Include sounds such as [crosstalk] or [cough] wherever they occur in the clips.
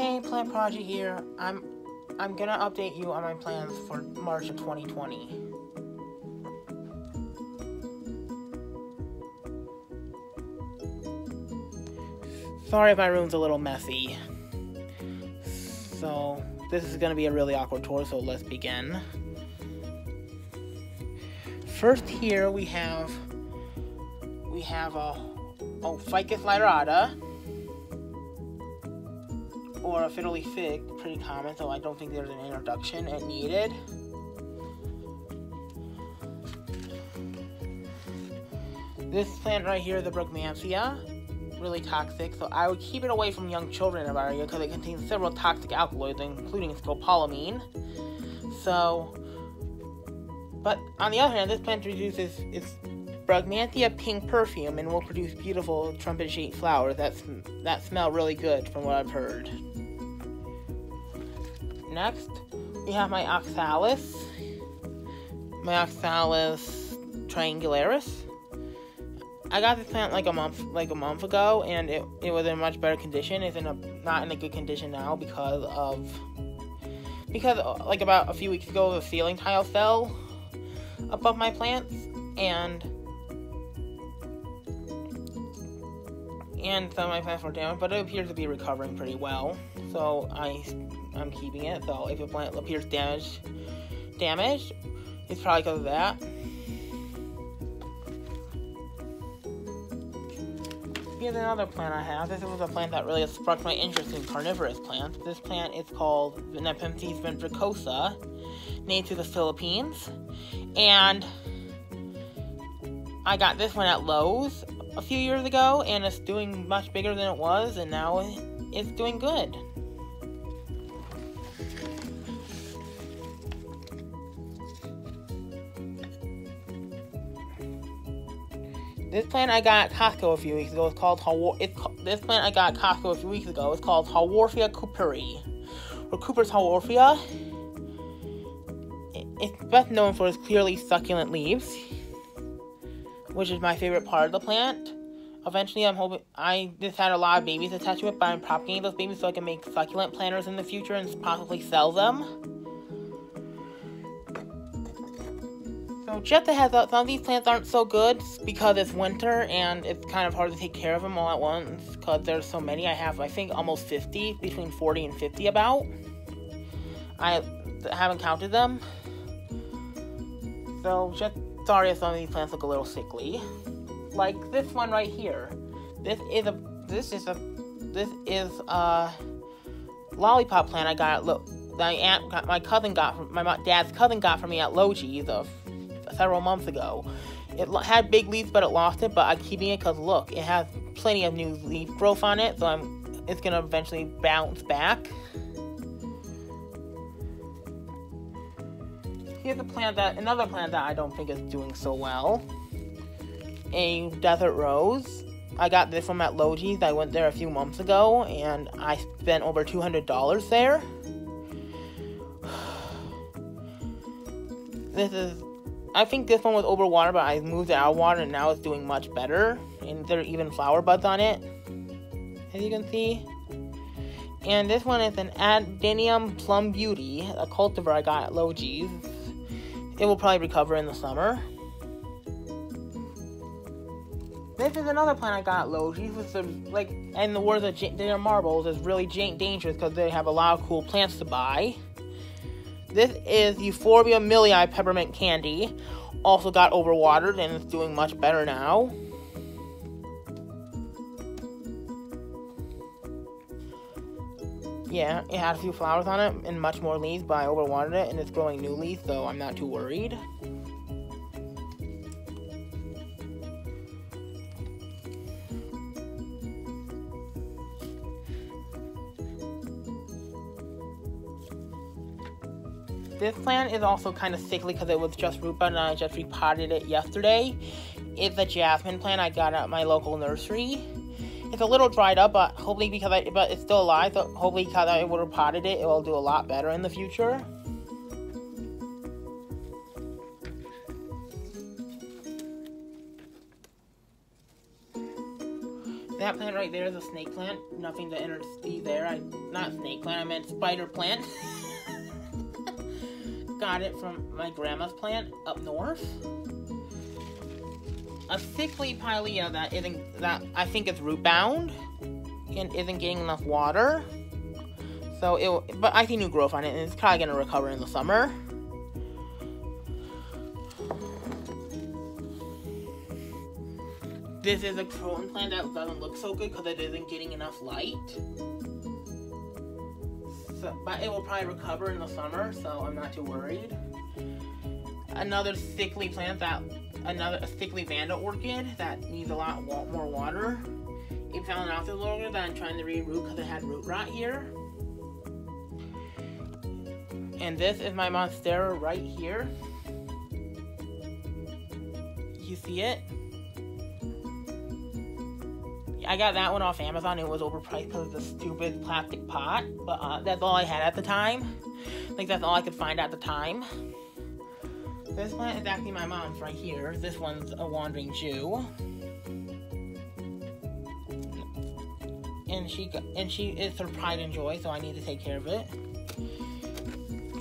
Hey, Plant Prodigy here. I'm I'm gonna update you on my plans for March of 2020. Sorry if my room's a little messy. So, this is gonna be a really awkward tour, so let's begin. First here we have we have a oh Ficus lyrata or a fiddly fig, pretty common, so I don't think there's an introduction it needed. This plant right here, the Brugmansia, really toxic, so I would keep it away from young children in our area because it contains several toxic alkaloids, including scopolamine. So, but on the other hand, this plant reduces its Brugmansia pink perfume and will produce beautiful trumpet-shaped flowers that, sm that smell really good from what I've heard. Next, we have my Oxalis. My Oxalis triangularis. I got this plant like a month like a month ago and it, it was in much better condition. It's in a not in a good condition now because of because like about a few weeks ago the ceiling tile fell above my plants and and some of my plants were damaged, but it appears to be recovering pretty well. So I, I'm keeping it. So if a plant appears damaged, damaged, it's probably because of that. Here's another plant I have. This was a plant that really sparked my interest in carnivorous plants. This plant is called Nepenthes ventricosa, native to the Philippines. And I got this one at Lowe's a few years ago, and it's doing much bigger than it was, and now it's doing good. This plant I got at Costco a few weeks ago. It's called it's this plant I got at Costco a few weeks ago. It's called Haworthia cooperi, or Cooper's Haworthia. It's best known for its clearly succulent leaves which is my favorite part of the plant. Eventually, I'm hoping I just had a lot of babies attached to it, but I'm propagating those babies so I can make succulent planters in the future and possibly sell them. So just a heads some of these plants aren't so good because it's winter and it's kind of hard to take care of them all at once because there's so many. I have, I think, almost 50, between 40 and 50 about. I haven't counted them. So just sorry if some of these plants look a little sickly. Like this one right here. This is a this is a this is a lollipop plant I got at my aunt got, my cousin got from my dad's cousin got for me at Logee's of several months ago. It had big leaves, but it lost it. But I'm keeping it because look, it has plenty of new leaf growth on it, so I'm it's gonna eventually bounce back. here's a plant that another plant that I don't think is doing so well. A desert rose. I got this one at Logee's. I went there a few months ago and I spent over $200 there. [sighs] this is I think this one was overwatered, but I moved it out of water and now it's doing much better. And there are even flower buds on it. As you can see. And this one is an Adenium Plum Beauty, a cultivar I got at Logee's. It will probably recover in the summer. This is another plant I got at Logee's. With some, like, and the words of J- their marbles is really dangerous because they have a lot of cool plants to buy. This is Euphorbia millii peppermint candy. Also got overwatered and it's doing much better now. Yeah, it had a few flowers on it and much more leaves, but I overwatered it and it's growing new leaves, so I'm not too worried. This plant is also kind of sickly because it was just root bud and I just repotted it yesterday. It's a jasmine plant I got at my local nursery. It's a little dried up, but hopefully because I, but it's still alive, so hopefully because I would have potted it, it will do a lot better in the future. that plant right there is a snake plant. Nothing to see there. I not snake plant. I meant spider plant. [laughs] Got it from my grandma's plant up north. A sickly pilea that isn't that I think is root bound and isn't getting enough water. So it, but I see new growth on it, and it's probably gonna recover in the summer. This is a croton plant that doesn't look so good because it isn't getting enough light. So, but it will probably recover in the summer, so I'm not too worried. Another sickly plant that, another sickly Vanda orchid that needs a lot more water. It found out little bit that I'm trying to re-root because it had root rot here. And this is my Monstera right here. You see it? I got that one off Amazon. It was overpriced because of the stupid plastic pot, but uh, that's all I had at the time. I think that's all I could find at the time. This plant is actually my mom's right here. This one's a wandering Jew. And she and she is her pride and joy, so I need to take care of it.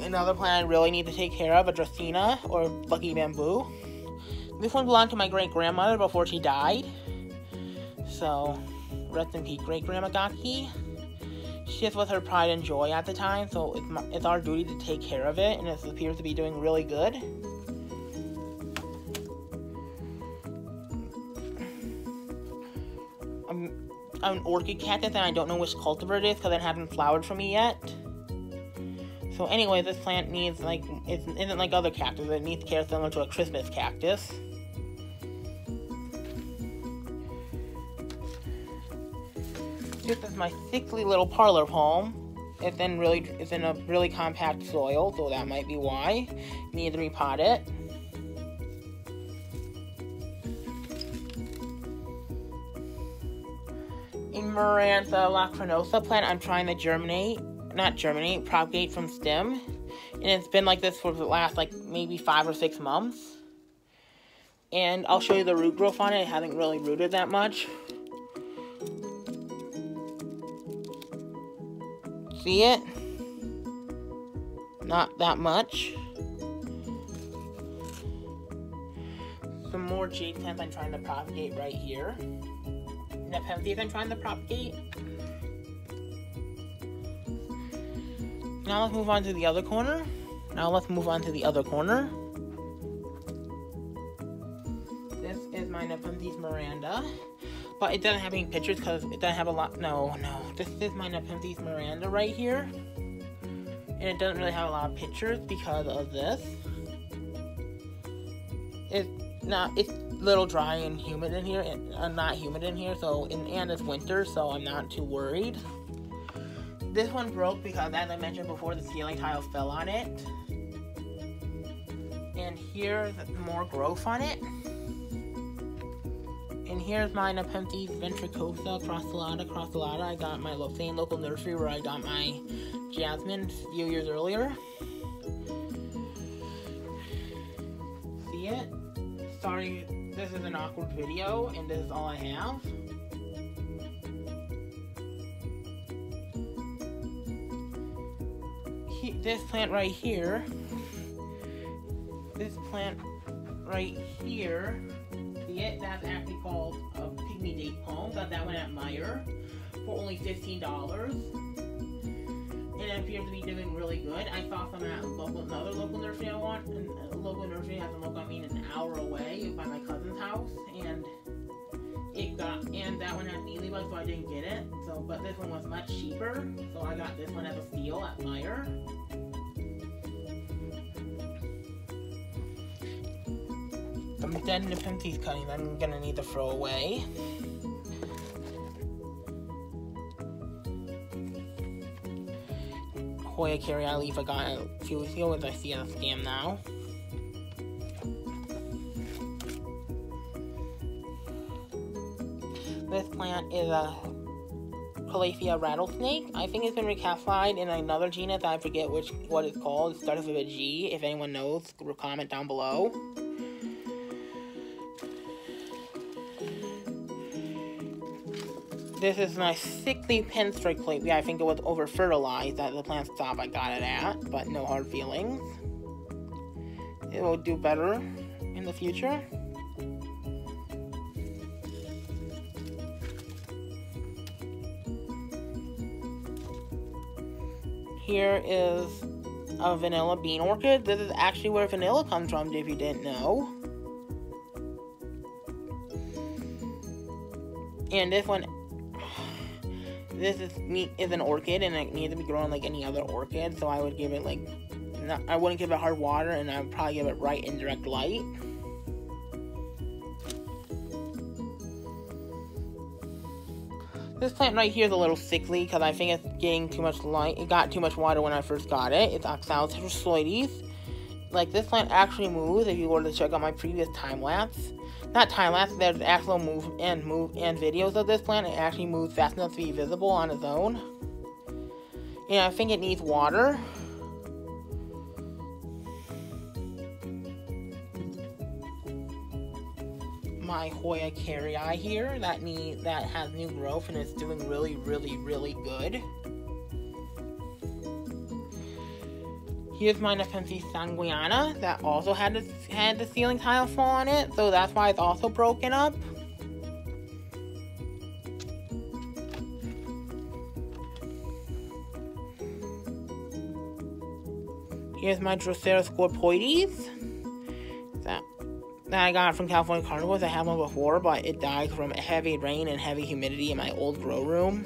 Another plant I really need to take care of, a Dracaena or Lucky Bamboo. This one belonged to my great grandmother before she died. So, rest in peace, great grandma Gaki. She was her pride and joy at the time, so it's, my, it's our duty to take care of it, and it appears to be doing really good. I'm, I'm an orchid cactus, and I don't know which cultivar it is because it hasn't flowered for me yet. So anyway, this plant needs like it isn't like other cactus. It needs care similar to a Christmas cactus. This is my sickly little parlor palm. It's in really it's in a really compact soil, so that might be why. Need to repot it. In Marantha lacrynosa plant, I'm trying to germinate, not germinate, propagate from stem. And it's been like this for the last like maybe five or six months. And I'll show you the root growth on it. It hasn't really rooted that much. See it. Not that much. Some more jade plants I'm trying to propagate right here. Nepenthes I'm trying to propagate. Now let's move on to the other corner. Now let's move on to the other corner. This is my Nepenthes Miranda. But it doesn't have any pictures because it doesn't have a lot. No, no. This is my Nepenthes Miranda right here. And it doesn't really have a lot of pictures because of this. It's not, it's a little dry and humid in here. And uh, not humid in here, so, and it's winter, so I'm not too worried. This one broke because, as I mentioned before, the ceiling tile fell on it. And here's more growth on it. And here's my Nepenthes ventricosa crostulata crostulata. I got my same local nursery where I got my jasmine a few years earlier. See it? Sorry, this is an awkward video, and this is all I have. He, this plant right here, this plant right here it. That's actually called a Pygmy Date Palm. Got that one at Meijer for only $15. And it appears to be doing really good. I saw some at local, another local nursery I want. And a local nursery has a local, I mean, an hour away by my cousin's house. And it got, and that one had mealybugs, so I didn't get it. So, but this one was much cheaper. So I got this one as a steal at Meijer. I'm dead Nepenthes cutting I'm gonna need to throw away. Hoya caryi I got a few weeks as I see on a scam now. This plant is a Calathea rattlesnake. I think it's been reclassified in another genus. I forget which what it's called. It starts with a G. If anyone knows, comment down below. This is my sickly pinstripe plate. Yeah, I think it was over fertilized at the plant stop I got it at, but no hard feelings. It will do better in the future. Here is a vanilla bean orchid. This is actually where vanilla comes from, if you didn't know. And this one, this is is an orchid, and it needs to be grown like any other orchid. So I would give it like, not, I wouldn't give it hard water, and I would probably give it right indirect light. This plant right here is a little sickly because I think it's getting too much light. It got too much water when I first got it. It's Oxalis hedysaroides. Like, this plant actually moves if you were to check out my previous time-lapse. Not time-lapse, there's actual move and move and videos of this plant. It actually moves fast enough to be visible on its own. And I think it needs water. my Hoya caryi here that need that has new growth and is doing really, really, really good. Here's my Nepenthes sanguinea that also had had the ceiling tile fall on it, so that's why it's also broken up. Here's my Drosera scorpioides that I got from California Carnivores. I had one before, but it died from heavy rain and heavy humidity in my old grow room.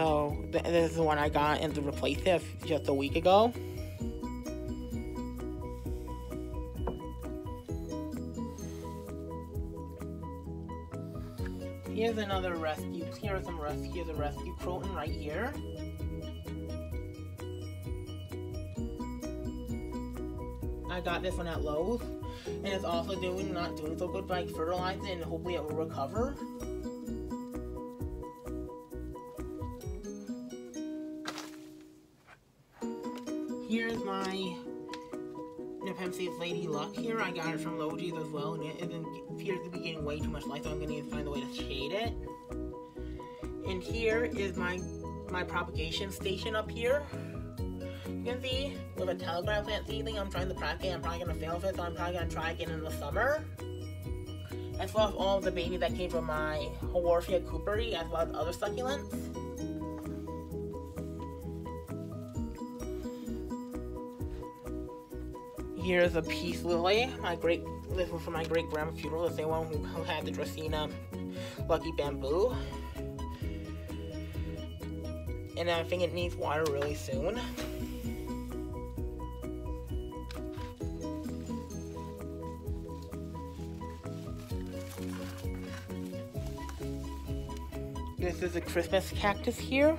So th this is the one I got and to replace it just a week ago. Here's another rescue. Here's some rescue. Here's a rescue croton right here. I got this one at Lowe's, and it's also doing not doing so good, fertilize it and hopefully it will recover. Here's my Nepenthes Lady Luck here. I got it from Lowe's as well, and it appears to be getting way too much light, so I'm going to find a way to shade it. And here is my my propagation station up here. You can see with a telegraph plant seedling, I'm trying to propagate. I'm probably gonna fail with it, so I'm probably gonna try again in the summer. As well as all the babies that came from my Haworthia cooperi, as well as other succulents. Here's a peace lily. My great this was from my great grandma funeral, the same one who had the Dracaena lucky bamboo. And I think it needs water really soon. This is a Christmas cactus here.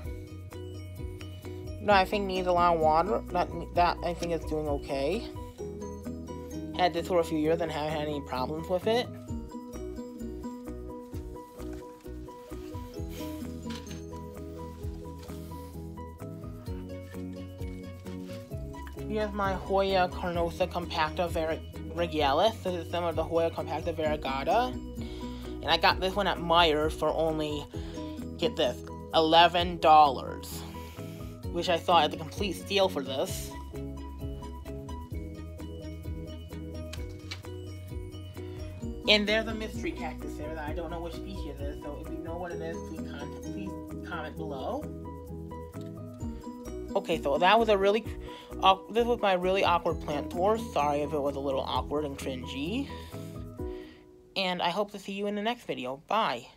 No, I think needs a lot of water. That, that I think is doing okay. Had this for a few years and haven't had any problems with it. Here's my Hoya carnosa compacta regalis. This is similar to the Hoya compacta variegata. And I got this one at Meijer for only get this, $11. Which I thought is a complete steal for this. And there's a mystery cactus there that I don't know which species it is, so if you know what it is, please, comment, please comment below. Okay, so that was a really, uh, this was my really awkward plant tour. Sorry if it was a little awkward and cringy. And I hope to see you in the next video. Bye.